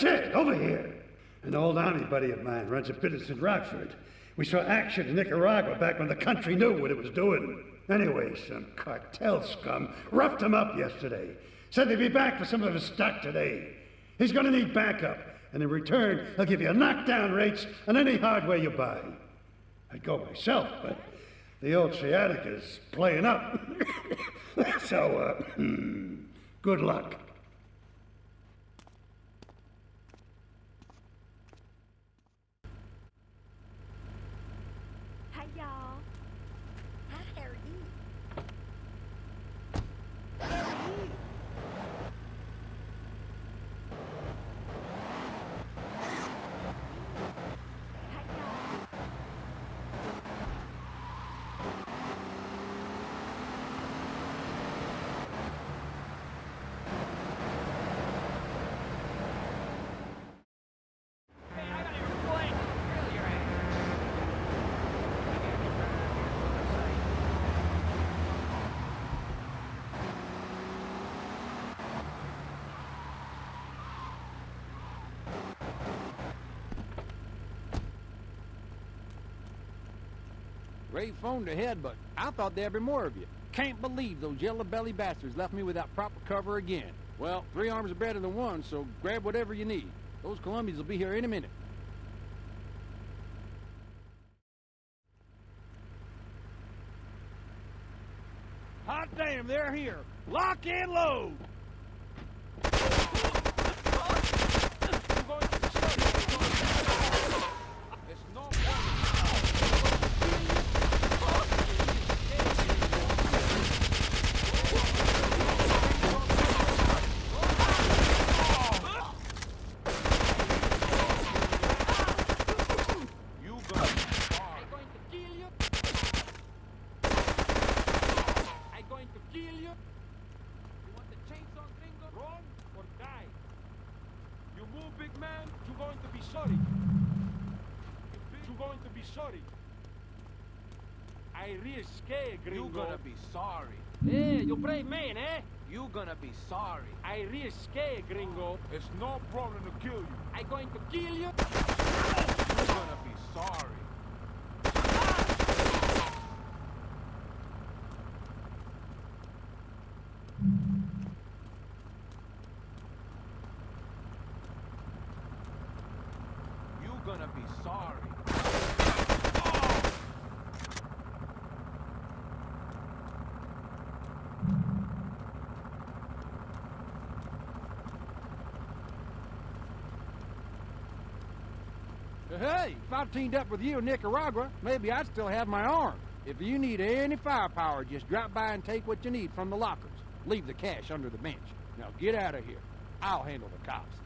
Ted, over here. An old army buddy of mine runs a business in Rockford. We saw action in Nicaragua back when the country knew what it was doing. Anyway, some cartel scum roughed him up yesterday. Said they'd be back for some of his stock today. He's gonna need backup, and in return, he'll give you knockdown rates on any hardware you buy. I'd go myself, but the old sciatica's playing up. so, uh, good luck. Ray phoned ahead, but I thought there'd be more of you. Can't believe those yellow belly bastards left me without proper cover again. Well, three arms are better than one, so grab whatever you need. Those Colombians will be here any minute. Hot damn, they're here. Lock and load. It's no You gonna I'm going to kill you. I'm going to you. Want the chainsaw, gringo? Run or die. You move, big man, you're going to be sorry. You're going to be sorry. I risque, eh, gringo. You gonna be sorry. Hey, you brave man, eh? You gonna be sorry. I risque, eh, gringo. It's no problem to kill you. I'm going to kill you. You gonna be sorry. You gonna be sorry. Hey, if I teamed up with you in Nicaragua, maybe I'd still have my arm. If you need any firepower, just drop by and take what you need from the lockers. Leave the cash under the bench. Now get out of here. I'll handle the cops.